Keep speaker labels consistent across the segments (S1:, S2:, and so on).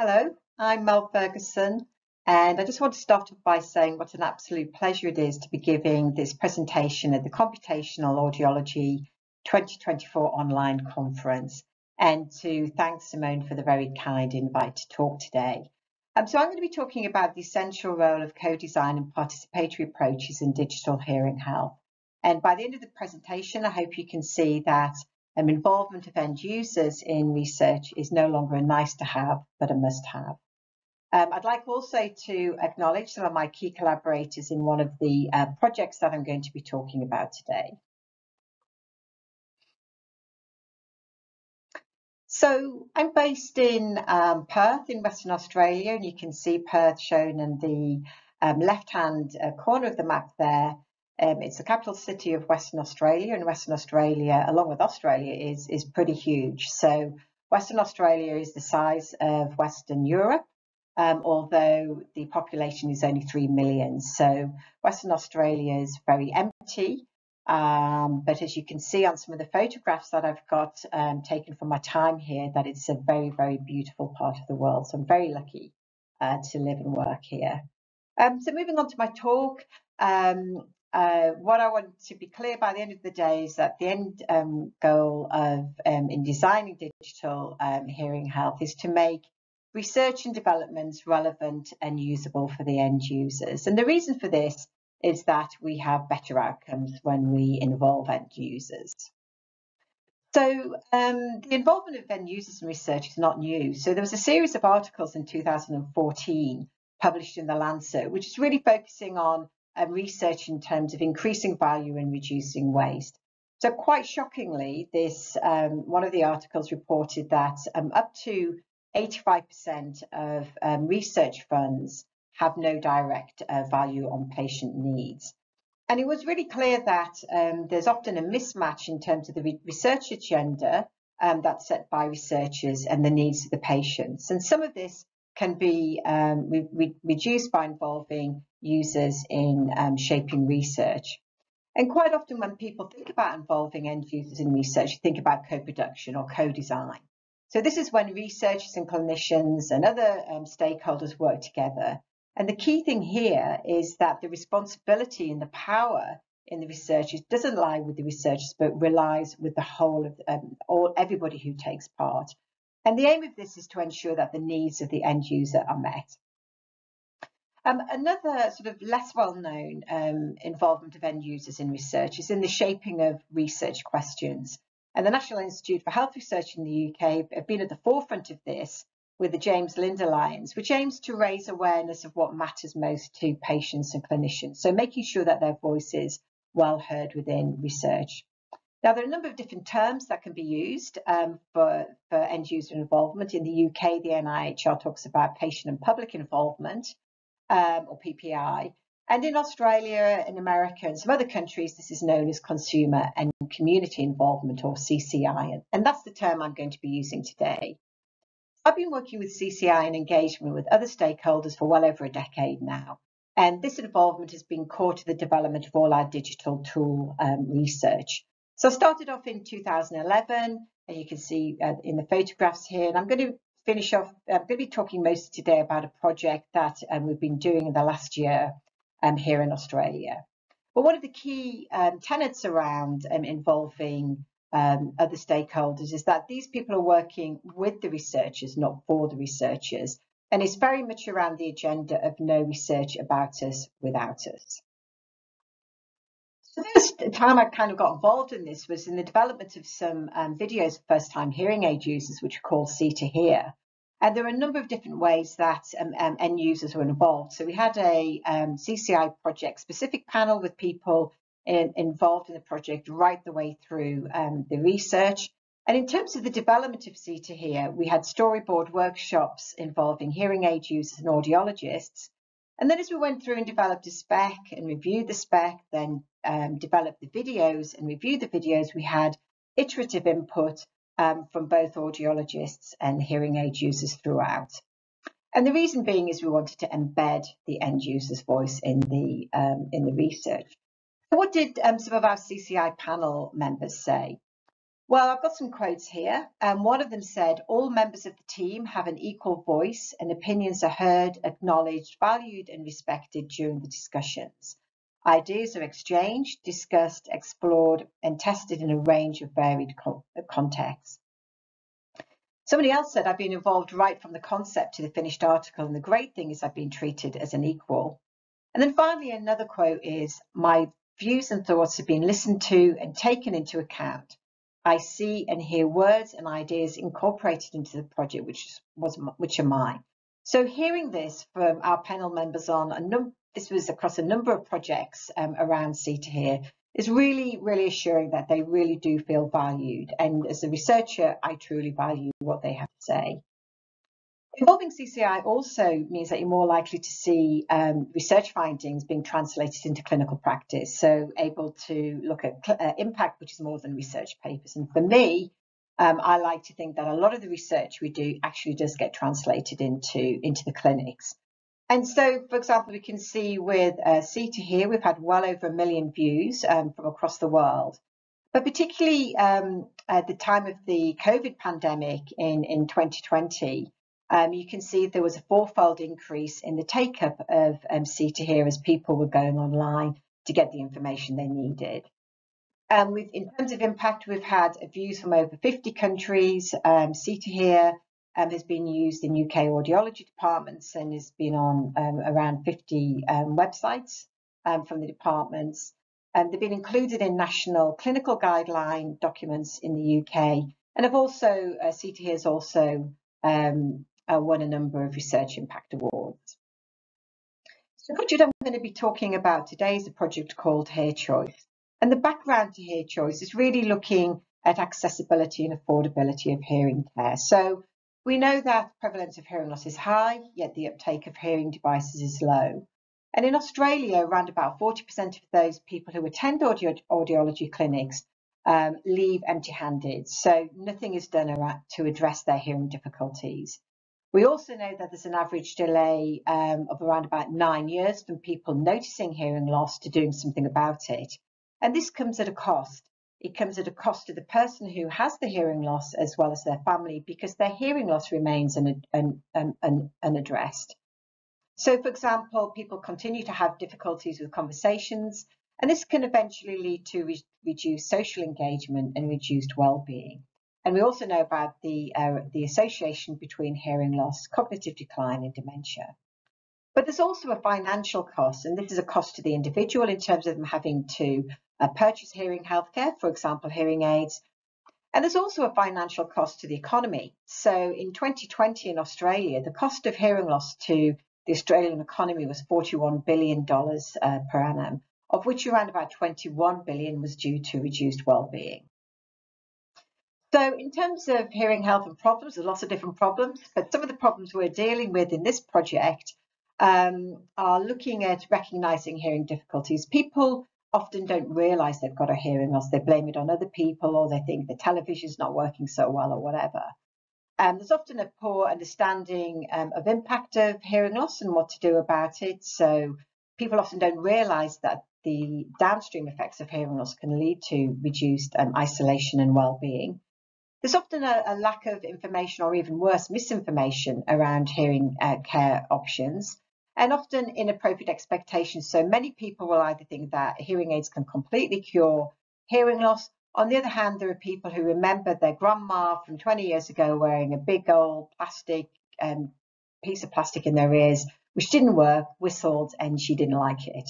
S1: Hello, I'm Mel Ferguson, and I just want to start off by saying what an absolute pleasure it is to be giving this presentation at the Computational Audiology 2024 online conference, and to thank Simone for the very kind invite to talk today. Um, so I'm going to be talking about the essential role of co-design and participatory approaches in digital hearing health. And by the end of the presentation, I hope you can see that um, involvement of end users in research is no longer a nice to have, but a must have. Um, I'd like also to acknowledge some of my key collaborators in one of the uh, projects that I'm going to be talking about today. So I'm based in um, Perth in Western Australia, and you can see Perth shown in the um, left-hand uh, corner of the map there. Um, it's the capital city of Western Australia, and Western Australia, along with Australia, is, is pretty huge. So Western Australia is the size of Western Europe, um, although the population is only 3 million. So Western Australia is very empty. Um, but as you can see on some of the photographs that I've got um, taken from my time here, that it's a very, very beautiful part of the world. So I'm very lucky uh, to live and work here. Um, so moving on to my talk, um, uh, what I want to be clear by the end of the day is that the end um, goal of um, in designing digital um, hearing health is to make research and developments relevant and usable for the end users. And the reason for this is that we have better outcomes when we involve end users. So um, the involvement of end users in research is not new. So there was a series of articles in 2014 published in the Lancet, which is really focusing on and research in terms of increasing value and reducing waste. So quite shockingly, this um, one of the articles reported that um, up to 85% of um, research funds have no direct uh, value on patient needs. And it was really clear that um, there's often a mismatch in terms of the re research agenda um, that's set by researchers and the needs of the patients. And some of this can be um, re re reduced by involving users in um, shaping research. And quite often when people think about involving end users in research, think about co-production or co-design. So this is when researchers and clinicians and other um, stakeholders work together. And the key thing here is that the responsibility and the power in the researchers doesn't lie with the researchers, but relies with the whole of um, all everybody who takes part. And the aim of this is to ensure that the needs of the end user are met. Um, another sort of less well-known um, involvement of end users in research is in the shaping of research questions. And the National Institute for Health Research in the UK have been at the forefront of this with the James Lind Alliance, which aims to raise awareness of what matters most to patients and clinicians. So making sure that their voice is well heard within research. Now, there are a number of different terms that can be used um, for, for end user involvement. In the UK, the NIHR talks about patient and public involvement um, or PPI. And in Australia, in America, and some other countries, this is known as consumer and community involvement or CCI. And that's the term I'm going to be using today. I've been working with CCI and engagement with other stakeholders for well over a decade now. And this involvement has been core to the development of all our digital tool um, research. So I started off in 2011, and you can see uh, in the photographs here, and I'm going to finish off, I'm going to be talking most today about a project that um, we've been doing in the last year um, here in Australia. But one of the key um, tenets around um, involving um, other stakeholders is that these people are working with the researchers, not for the researchers. And it's very much around the agenda of no research about us without us. The first time I kind of got involved in this was in the development of some um, videos for first time hearing aid users, which are called C2Hear. And there are a number of different ways that um, um, end users were involved. So we had a um, CCI project specific panel with people in, involved in the project right the way through um, the research. And in terms of the development of C2Hear, we had storyboard workshops involving hearing aid users and audiologists. And then as we went through and developed a spec and reviewed the spec, then um, developed the videos and reviewed the videos, we had iterative input um, from both audiologists and hearing aid users throughout. And the reason being is we wanted to embed the end user's voice in the um, in the research. What did um, some of our CCI panel members say? Well, I've got some quotes here. Um, one of them said, all members of the team have an equal voice and opinions are heard, acknowledged, valued and respected during the discussions. Ideas are exchanged, discussed, explored and tested in a range of varied co contexts. Somebody else said, I've been involved right from the concept to the finished article and the great thing is I've been treated as an equal. And then finally, another quote is, my views and thoughts have been listened to and taken into account. I see and hear words and ideas incorporated into the project, which was which are mine. So hearing this from our panel members on a num this was across a number of projects um, around C2Hear is really, really assuring that they really do feel valued. And as a researcher, I truly value what they have to say. Involving CCI also means that you're more likely to see um, research findings being translated into clinical practice, so able to look at uh, impact, which is more than research papers. And for me, um, I like to think that a lot of the research we do actually does get translated into, into the clinics. And so, for example, we can see with uh, C2Hear, we've had well over a million views um, from across the world. But particularly um, at the time of the COVID pandemic in, in 2020, um, you can see there was a fourfold increase in the take up of um, C2Hear as people were going online to get the information they needed. Um, in terms of impact, we've had views from over 50 countries. Um, C2Hear um, has been used in UK audiology departments and has been on um, around 50 um, websites um, from the departments. They've been included in national clinical guideline documents in the UK. And have also, uh, C2Hear has also um, uh, won a number of research impact awards. So the project I'm going to be talking about today is a project called Hear Choice. And the background to Hear Choice is really looking at accessibility and affordability of hearing care. So we know that prevalence of hearing loss is high, yet the uptake of hearing devices is low. And in Australia, around about 40% of those people who attend audio, audiology clinics um, leave empty-handed. So nothing is done to address their hearing difficulties. We also know that there's an average delay um, of around about nine years from people noticing hearing loss to doing something about it. And this comes at a cost. It comes at a cost to the person who has the hearing loss as well as their family because their hearing loss remains un, un, un, unaddressed. So, for example, people continue to have difficulties with conversations, and this can eventually lead to re reduced social engagement and reduced well-being. And we also know about the, uh, the association between hearing loss, cognitive decline and dementia. But there's also a financial cost, and this is a cost to the individual in terms of them having to uh, purchase hearing healthcare, for example, hearing aids. And there's also a financial cost to the economy. So in 2020 in Australia, the cost of hearing loss to the Australian economy was $41 billion uh, per annum, of which around about 21 billion was due to reduced well-being. So in terms of hearing health and problems, there's lots of different problems, but some of the problems we're dealing with in this project um, are looking at recognizing hearing difficulties. People often don't realize they've got a hearing loss. They blame it on other people or they think the television's not working so well or whatever. Um, there's often a poor understanding um, of impact of hearing loss and what to do about it. So people often don't realize that the downstream effects of hearing loss can lead to reduced um, isolation and well-being. There's often a, a, lack of information or even worse, misinformation around hearing uh, care options and often inappropriate expectations. So many people will either think that hearing aids can completely cure hearing loss. On the other hand, there are people who remember their grandma from 20 years ago wearing a big old plastic um, piece of plastic in their ears, which didn't work, whistled, and she didn't like it.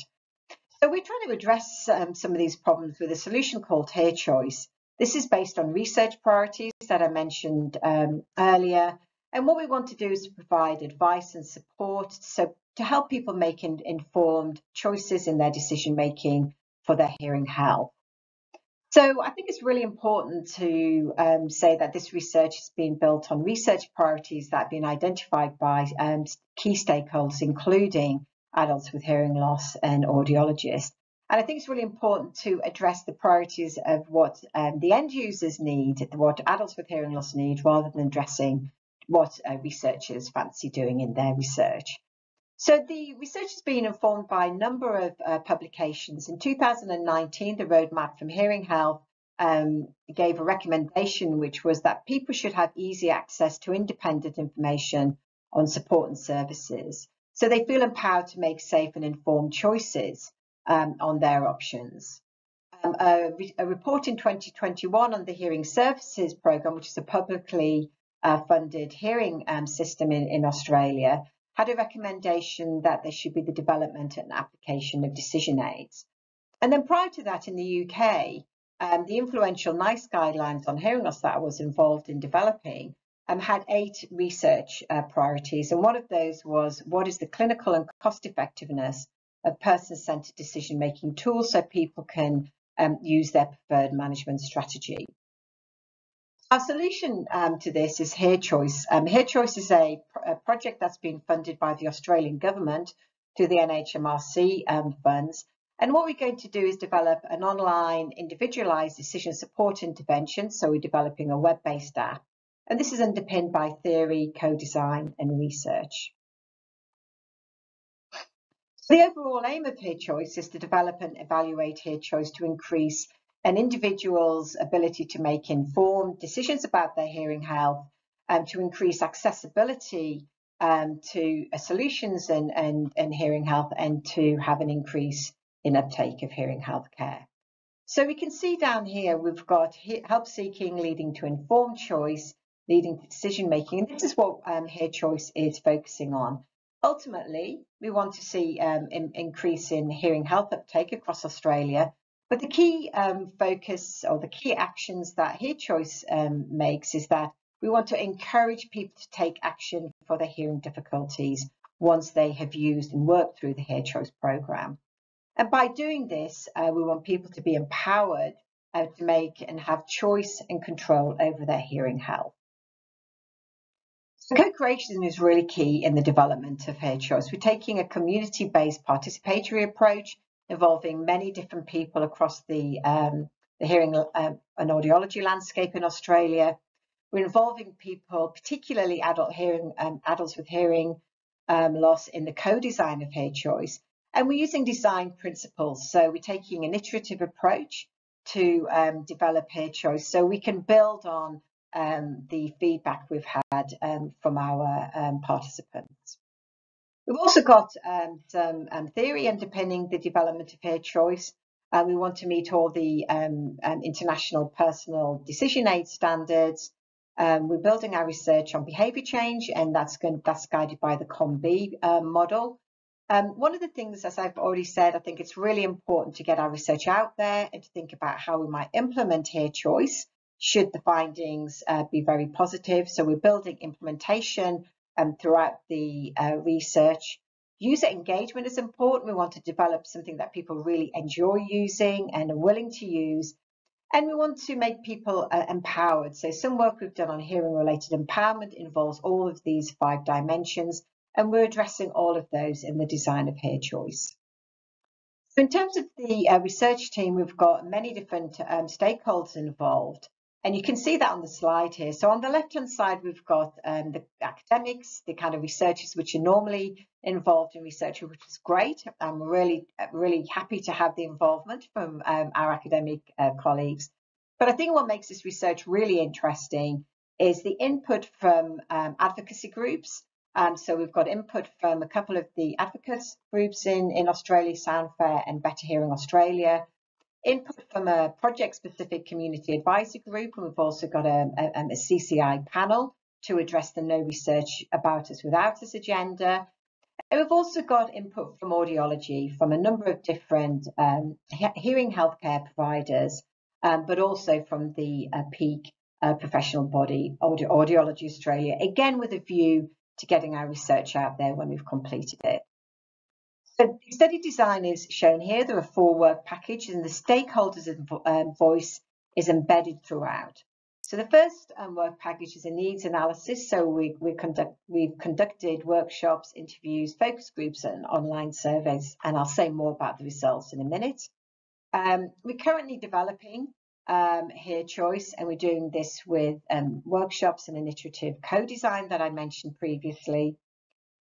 S1: So we're trying to address um, some of these problems with a solution called Hear Choice. This is based on research priorities that I mentioned um, earlier. And what we want to do is provide advice and support so to help people make in, informed choices in their decision making for their hearing health. So I think it's really important to um, say that this research has been built on research priorities that have been identified by um, key stakeholders, including adults with hearing loss and audiologists. And I think it's really important to address the priorities of what um, the end users need, what adults with hearing loss need, rather than addressing what uh, researchers fancy doing in their research. So the research has been informed by a number of uh, publications. In 2019, the roadmap from hearing health um, gave a recommendation, which was that people should have easy access to independent information on support and services. So they feel empowered to make safe and informed choices um, on their options. Um, a, re a, report in 2021 on the Hearing Services Programme, which is a publicly uh, funded hearing um, system in, in Australia, had a recommendation that there should be the development and application of decision aids. And then prior to that in the UK, um, the influential NICE guidelines on hearing loss that I was involved in developing um, had eight research uh, priorities. And one of those was what is the clinical and cost effectiveness of person-centered decision-making tool so people can um, use their preferred management strategy. Our solution um, to this is Hear Choice. Um, Hear Choice is a, a, project that's been funded by the Australian government through the NHMRC um, funds. And what we're going to do is develop an online individualized decision support intervention. So we're developing a web-based app. And this is underpinned by theory, co-design and research. The overall aim of Hear Choice is to develop and evaluate Hear Choice to increase an individual's ability to make informed decisions about their hearing health and to increase accessibility um, to uh, solutions and, and, and hearing health and to have an increase in uptake of hearing health care. So we can see down here we've got help seeking leading to informed choice, leading to decision making. And this is what um, Hear Choice is focusing on. Ultimately, we want to see um, in, increase in hearing health uptake across Australia but the key um, focus or the key actions that Hear Choice um, makes is that we want to encourage people to take action for their hearing difficulties once they have used and worked through the Hear Choice program. And by doing this, uh, we want people to be empowered uh, to make and have choice and control over their hearing health. So co-creation is really key in the development of Hear Choice. We're taking a community-based participatory approach involving many different people across the, um, the hearing um, and audiology landscape in Australia. We're involving people, particularly adult hearing, um, adults with hearing um, loss in the co-design of Hear Choice. And we're using design principles. So we're taking an iterative approach to um, develop Hear Choice so we can build on um, the feedback we've had from our participants. We've also got um, some um, theory underpinning the development of Hear Choice. Uh, we want to meet all the um, um international personal decision aid standards. Um, we're building our research on behaviour change, and that's going, that's guided by the COM-B um, model. one of the things, as I've already said, I think it's really important to get our research out there and to think about how we might implement Hear Choice should the findings uh, be very positive. So we're building implementation um, throughout the uh, research. User engagement is important. We want to develop something that people really enjoy using and are willing to use. And we want to make people uh, empowered. So some work we've done on hearing related empowerment involves all of these five dimensions, and we're addressing all of those in the design of Hear Choice. So in terms of the uh, research team, we've got many different um, stakeholders involved. And you can see that on the slide here. So on the left-hand side, we've got um, the academics, the kind of researchers which are normally involved in research, which is great. I'm really, really happy to have the involvement from um, our academic uh, colleagues. But I think what makes this research really interesting is the input from um, advocacy groups. So we've got input from a couple of the advocates groups in, in Australia, Soundfair and Better Hearing Australia, input from a project-specific community advisory group, and we've also got a, a, a, CCI panel to address the No Research About Us Without Us agenda. And we've also got input from audiology from a number of different um, hearing healthcare providers, um, but also from the uh, peak uh, professional body, Audi Audiology Australia, again with a view to getting our research out there when we've completed it. So the study design is shown here. There are four work packages and the stakeholders um, voice is embedded throughout. So the first um, work package is a needs analysis. So we, we conduct, we've conducted workshops, interviews, focus groups and online surveys. And I'll say more about the results in a minute. Um, we're currently developing um, Hear Choice and we're doing this with um, workshops and an iterative co-design that I mentioned previously.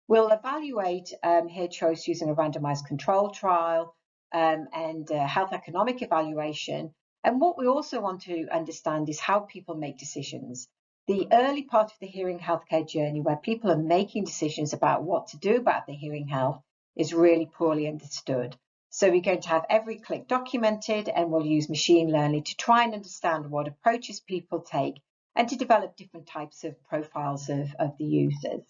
S1: We'll evaluate um, Hear Choice using a randomized control trial um, and health economic evaluation. And what we also want to understand is how people make decisions. The early part of the hearing healthcare journey, where people are making decisions about what to do about their hearing health, is really poorly understood. So we're going to have every click documented and we'll use machine learning to try and understand what approaches people take and to develop different types of profiles of, of the users.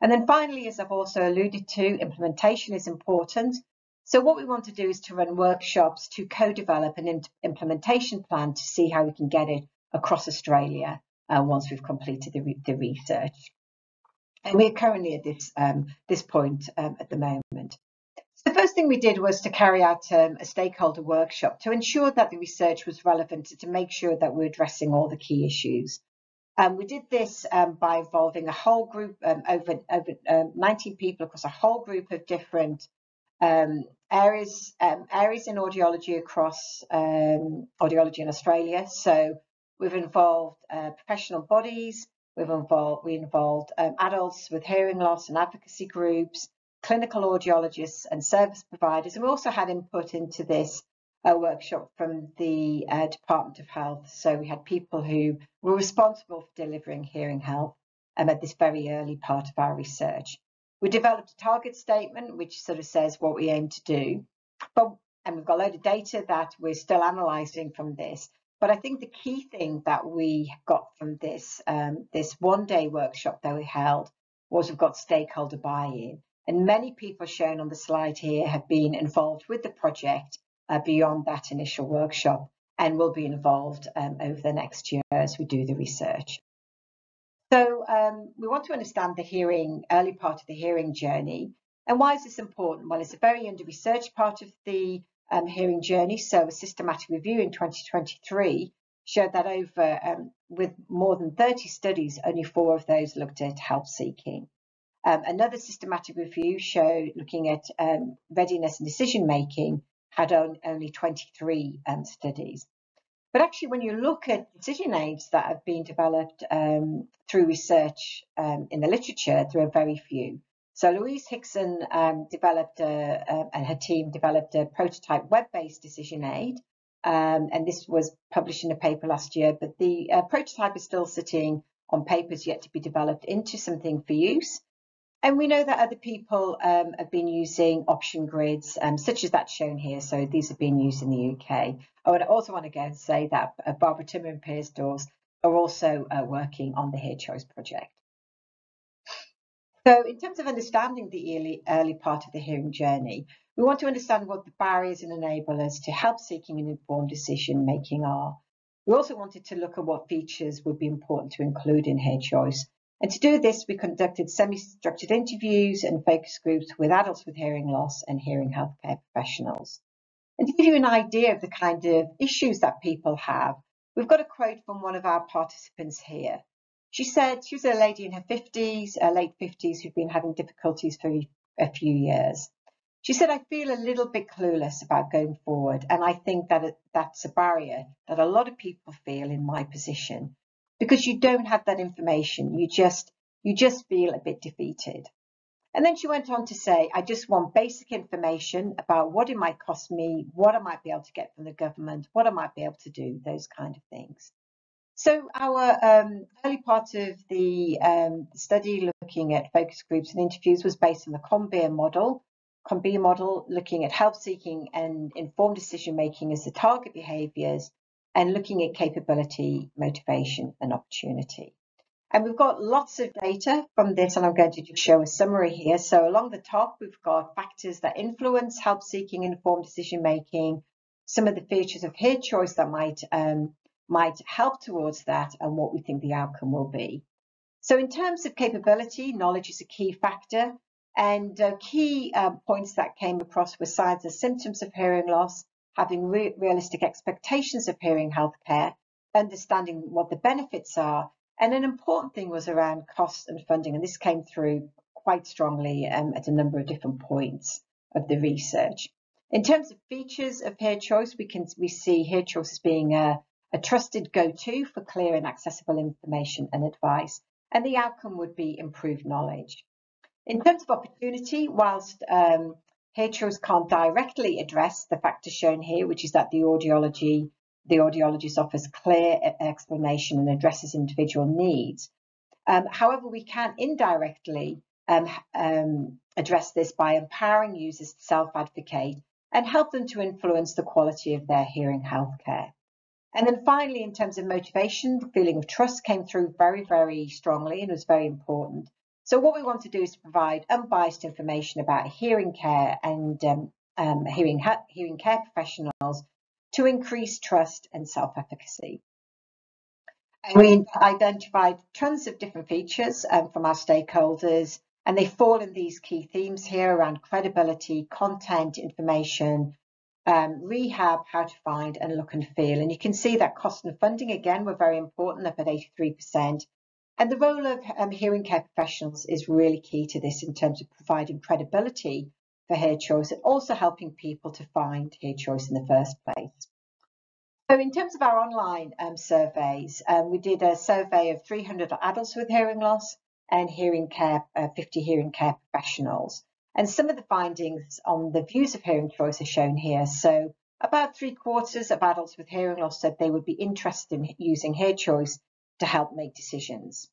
S1: And then finally, as I've also alluded to, implementation is important. So what we want to do is to run workshops to co-develop an implementation plan to see how we can get it across Australia uh, once we've completed the, re the, research. And we're currently at this, um, this point um, at the moment. So The first thing we did was to carry out um, a stakeholder workshop to ensure that the research was relevant to make sure that we're addressing all the key issues. Um, we did this um, by involving a whole group, um, over, over um, 19 people across a whole group of different um, areas, areas in audiology across audiology in Australia. So we've involved uh, professional bodies, we've involved, we involved adults with hearing loss and advocacy groups, clinical audiologists and service providers. And we also had input into this uh, workshop from the uh, Department of Health. So we had people who were responsible for delivering hearing health um, at this very early part of our research. We developed a target statement which sort of says what we aim to do. But and we've got a load of data that we're still analysing from this. But I think the key thing that we got from this um, this one day workshop that we held was we've got stakeholder buy-in. And many people shown on the slide here have been involved with the project uh, beyond that initial workshop and will be involved um, over the next year as we do the research. So um, we want to understand the hearing, early part of the hearing journey. And why is this important? Well, it's a very under-researched part of the um, hearing journey. So a systematic review in 2023 showed that over, um, with more than 30 studies, only four of those looked at help seeking. Um, another systematic review showed looking at um, readiness and decision making had on, only 23 um, studies. But actually, when you look at decision aids that have been developed um, through research um, in the literature, there are very few. So Louise Hickson um, developed a, and her team developed a prototype web-based decision aid, and this was published in a paper last year. But the uh, prototype is still sitting on papers yet to be developed into something for use. And we know that other people um, have been using option grids, um, such as that shown here. So these have been used in the UK. I would also want to again say that uh, Barbra Timmer and Piers Dawes are also uh, working on the Hear Choice project. So in terms of understanding the early, early part of the hearing journey, we want to understand what the barriers and enablers to help seeking and informed decision making are. We also wanted to look at what features would be important to include in Hear Choice and to do this, we conducted semi-structured interviews and focus groups with adults with hearing loss and hearing healthcare professionals. And to give you an idea of the kind of issues that people have, we've got a quote from one of our participants here. She said she was a lady in her 50s, uh, late 50s, who'd been having difficulties for a few years. She said, I feel a little bit clueless about going forward, and I think that that's a barrier that a lot of people feel in my position because you don't have that information. You just you just feel a bit defeated. And then she went on to say, I just want basic information about what it might cost me, what I might be able to get from the government, what I might be able to do, those kind of things. So our um, early part of the um, study looking at focus groups and interviews was based on the COM-B model. COM-B model looking at help seeking and informed decision making as the target behaviours and looking at capability, motivation and opportunity. And we've got lots of data from this, and I'm going to just show a summary here. So along the top, we've got factors that influence help seeking informed decision making, some of the features of hear choice that might um, might help towards that, and what we think the outcome will be. So in terms of capability, knowledge is a key factor, and uh, key uh, points that came across were signs and symptoms of hearing loss, having re realistic expectations of hearing healthcare, understanding what the benefits are. And an important thing was around costs and funding, and this came through quite strongly um, at a number of different points of the research. In terms of features of Hear Choice, we can we see Hear Choice as being a, a trusted go-to for clear and accessible information and advice, and the outcome would be improved knowledge. In terms of opportunity, whilst um, Hear can't directly address the factor shown here, which is that the audiology the audiologist offers clear explanation and addresses individual needs. Um, however, we can indirectly um, um, address this by empowering users to self-advocate and help them to influence the quality of their hearing healthcare. And then finally, in terms of motivation, the feeling of trust came through very, very strongly and was very important. So what we want to do is provide unbiased information about hearing care and um, um, hearing, hearing care professionals to increase trust and self-efficacy. And we identified tons of different features um, from our stakeholders, and they fall in these key themes here around credibility, content, information, um, rehab, how to find and look and feel. And you can see that cost and funding, again, were very important, up at 83%. And the role of um, hearing care professionals is really key to this in terms of providing credibility for Hear Choice and also helping people to find Hear Choice in the first place. So in terms of our online um, surveys, um, we did a survey of 300 adults with hearing loss and hearing care, uh, 50 hearing care professionals. And some of the findings on the views of hearing choice are shown here. So about three quarters of adults with hearing loss said they would be interested in using Hear Choice to help make decisions.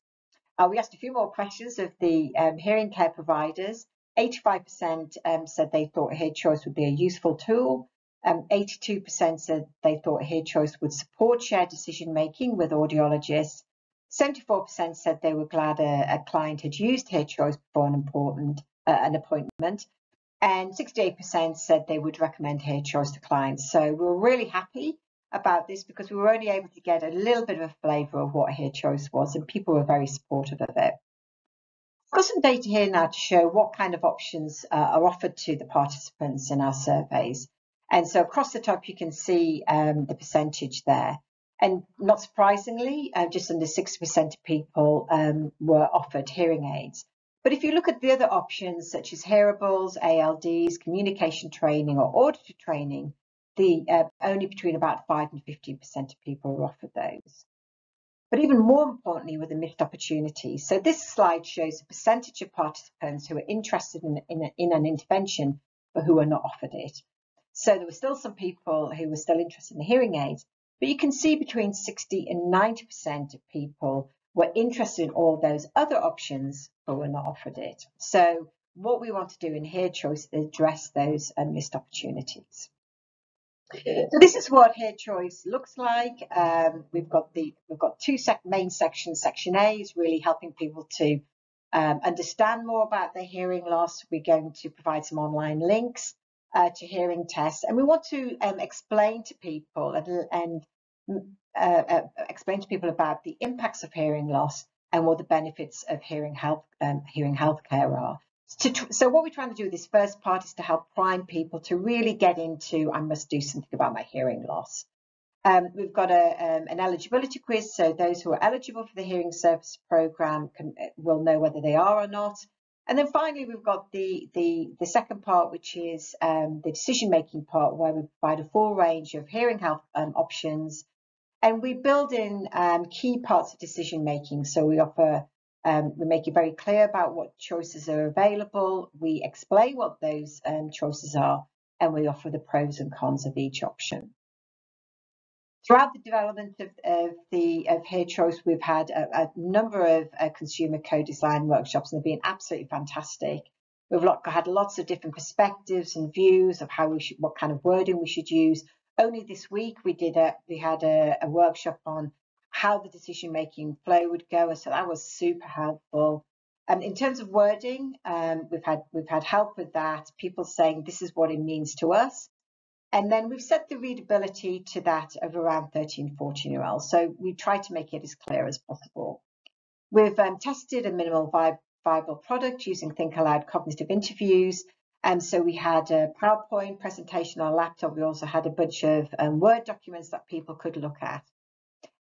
S1: Uh, we asked a few more questions of the um, hearing care providers. 85% um, said they thought Hear Choice would be a useful tool. 82% um, said they thought Hear Choice would support shared decision making with audiologists. 74% said they were glad a, a client had used Hear Choice before an important uh, an appointment. And 68% said they would recommend Hear Choice to clients. So we were really happy about this because we were only able to get a little bit of a flavour of what Hear Choice was, and people were very supportive of it. I've got some data here now to show what kind of options uh, are offered to the participants in our surveys. And so across the top, you can see um, the percentage there. And not surprisingly, uh, just under 60% of people um, were offered hearing aids. But if you look at the other options, such as hearables, ALDs, communication training, or auditory training, the uh, only between about 5 and 15% of people are offered those. But even more importantly were the missed opportunities. So this slide shows the percentage of participants who are interested in, in, in an intervention but who are not offered it. So there were still some people who were still interested in hearing aids, but you can see between 60 and 90% of people were interested in all those other options but were not offered it. So what we want to do in Hear Choice is address those uh, missed opportunities. So this is what Hear Choice looks like. Um, we've got the we've got two sec main sections. Section A is really helping people to um, understand more about their hearing loss. We're going to provide some online links uh, to hearing tests, and we want to um, explain to people and, and uh, uh, explain to people about the impacts of hearing loss and what the benefits of hearing health um, hearing healthcare are. To, so what we're trying to do with this first part is to help prime people to really get into, I must do something about my hearing loss. Um, we've got a, um, an eligibility quiz, so those who are eligible for the hearing service program can, will know whether they are or not. And then finally, we've got the, the, the second part, which is um, the decision-making part, where we provide a full range of hearing health um, options. And we build in um, key parts of decision-making. So we offer um, we make it very clear about what choices are available. We explain what those um, choices are, and we offer the pros and cons of each option. Throughout the development of, of the of Hear Choice, we've had a, a number of uh, consumer co-design workshops, and they've been absolutely fantastic. We've had lots of different perspectives and views of how we should, what kind of wording we should use. Only this week we did a, we had a, a workshop on how the decision making flow would go. So that was super helpful. And in terms of wording, um, we've had we've had help with that. People saying this is what it means to us. And then we've set the readability to that of around 13, 14 year olds. So we try to make it as clear as possible. We've um, tested a minimal viable product using Think Aloud cognitive interviews. And so we had a PowerPoint presentation on a laptop. We also had a bunch of um, Word documents that people could look at.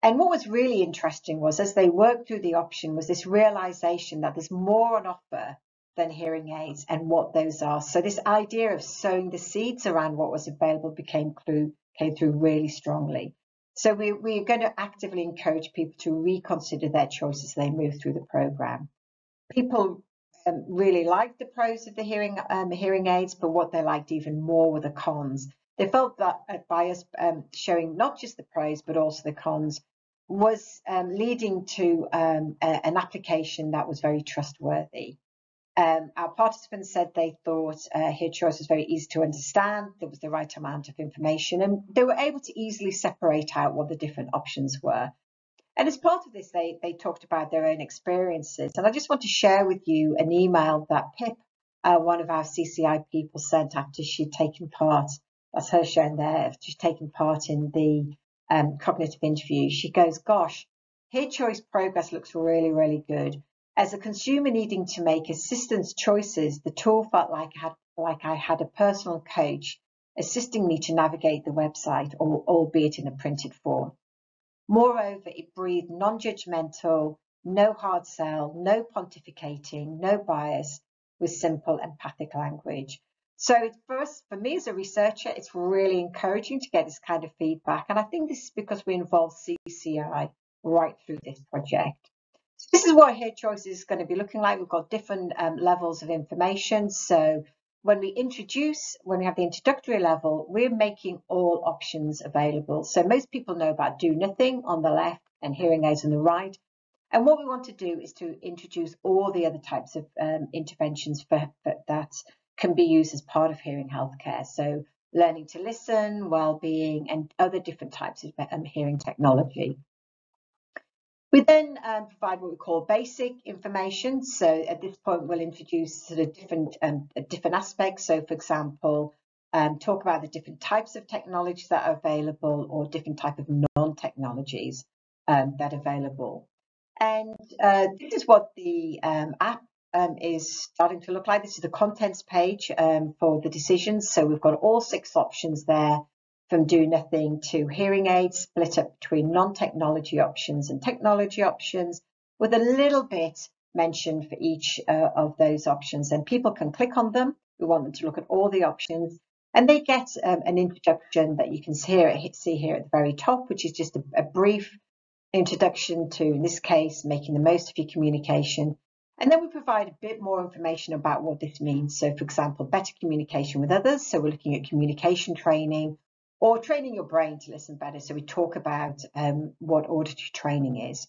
S1: And what was really interesting was as they worked through the option was this realization that there's more on offer than hearing aids and what those are. So this idea of sowing the seeds around what was available became came through really strongly. So we, we're going to actively encourage people to reconsider their choices as they move through the program. People um, really liked the pros of the hearing um, hearing aids, but what they liked even more were the cons. They felt that uh, by us um, showing not just the pros but also the cons was um, leading to um, a, an application that was very trustworthy. Um, our participants said they thought uh, Hear Choice was very easy to understand, there was the right amount of information, and they were able to easily separate out what the different options were. And as part of this, they, they talked about their own experiences. And I just want to share with you an email that Pip, uh, one of our CCI people, sent after she'd taken part, that's her shown there, she'd taken part in the um, cognitive interview. She goes, Gosh, Hear Choice progress looks really, really good. As a consumer needing to make assistance choices, the tool felt like I had, like I had a personal coach assisting me to navigate the website, albeit in a printed form. Moreover, it breathed non-judgmental, no hard sell, no pontificating, no bias, with simple empathic language. So for us, for me as a researcher, it's really encouraging to get this kind of feedback. And I think this is because we involve CCI right through this project. This is what Hear Choice is going to be looking like. We've got different um, levels of information. So when we introduce, when we have the introductory level, we're making all options available. So most people know about do nothing on the left and hearing aids on the right. And what we want to do is to introduce all the other types of um, interventions for, for, that can be used as part of hearing healthcare. So learning to listen, well-being, and other different types of um, hearing technology. We then um, provide what we call basic information. So at this point, we'll introduce sort of different um, different aspects. So for example, um, talk about the different types of technologies that are available or different type of non-technologies um, that are available. And uh, this is what the um, app um, is starting to look like. This is the contents page for the decisions. So we've got all six options there from do nothing to hearing aids, split up between non-technology options and technology options, with a little bit mentioned for each uh, of those options. And people can click on them. We want them to look at all the options. And they get um, an introduction that you can see here, see here at the very top, which is just a, a brief introduction to, in this case, making the most of your communication. And then we provide a bit more information about what this means. So, for example, better communication with others. So we're looking at communication training, or training your brain to listen better. So we talk about um, what auditory training is.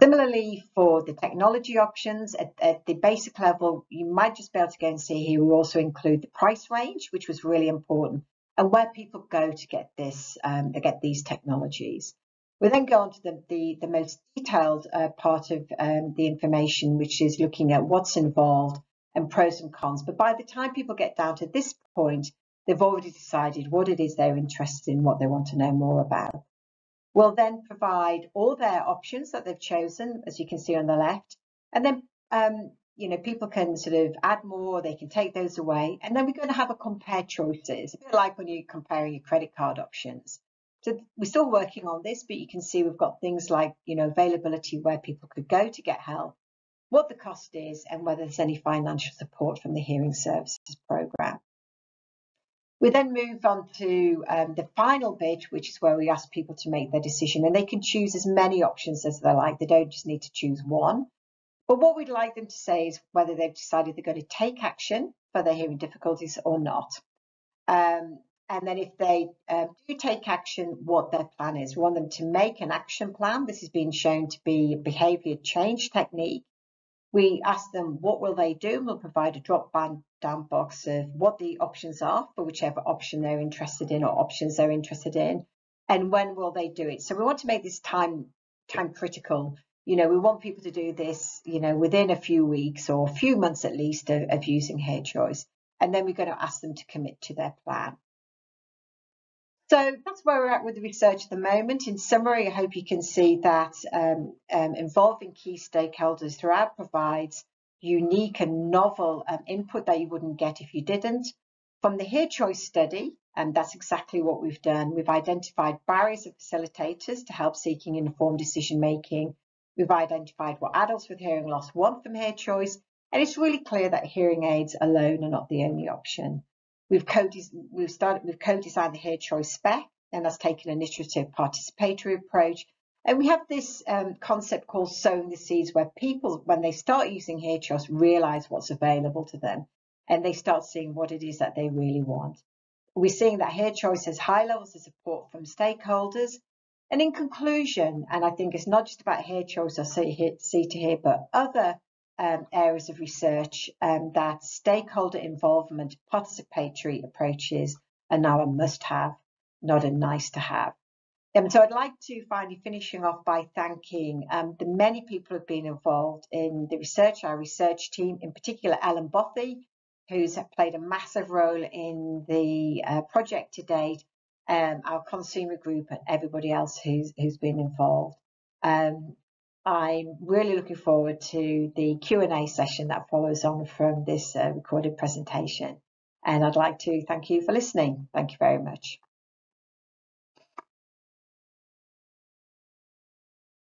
S1: Similarly, for the technology options at, at, the basic level, you might just be able to go and see here. We also include the price range, which was really important, and where people go to get this, um, to get these technologies. We then go on to the, the, the most detailed uh, part of um, the information, which is looking at what's involved and pros and cons. But by the time people get down to this point, They've already decided what it is they're interested in, what they want to know more about. We'll then provide all their options that they've chosen, as you can see on the left, and then um, you know people can sort of add more, they can take those away, and then we're going to have a compare choices, a bit like when you're comparing your credit card options. So we're still working on this, but you can see we've got things like you know availability where people could go to get help, what the cost is, and whether there's any financial support from the Hearing Services Programme. We then move on to um, the final bit, which is where we ask people to make their decision and they can choose as many options as they like. They don't just need to choose one. But what we'd like them to say is whether they've decided they're going to take action for their hearing difficulties or not. Um, and then if they uh, do take action, what their plan is. We want them to make an action plan. This has been shown to be a behaviour change technique we ask them what will they do. We'll provide a drop down box of what the options are for whichever option they're interested in or options they're interested in, and when will they do it. So we want to make this time time critical. You know, we want people to do this, you know, within a few weeks or a few months at least of, of using Hear Choice, and then we're going to ask them to commit to their plan. So that's where we're at with the research at the moment. In summary, I hope you can see that um, um, involving key stakeholders throughout provides unique and novel um, input that you wouldn't get if you didn't. From the Hear Choice study, and that's exactly what we've done. We've identified barriers of facilitators to help seeking informed decision making. We've identified what adults with hearing loss want from Hear Choice, and it's really clear that hearing aids alone are not the only option. We've we've started we've co-designed the Hear Choice spec, and that's taken an iterative participatory approach. And we have this um, concept called sowing the seeds, where people, when they start using Hear Choice, realize what's available to them, and they start seeing what it is that they really want. we're seeing that Hear Choice has high levels of support from stakeholders. And in conclusion, and I think it's not just about Hear Choice or See, C2Hear, but other um, areas of research um, that stakeholder involvement, participatory approaches are now a must have, not a nice to have. Um, so I'd like to finally finishing off by thanking um, the many people who have been involved in the research, our research team, in particular Ellen Bothy, who's played a massive role in the uh, project to date, um, our consumer group and everybody else who's, who's been involved. Um, I'm really looking forward to the Q&A session that follows on from this uh, recorded presentation. And I'd like to thank you for listening. Thank you very much.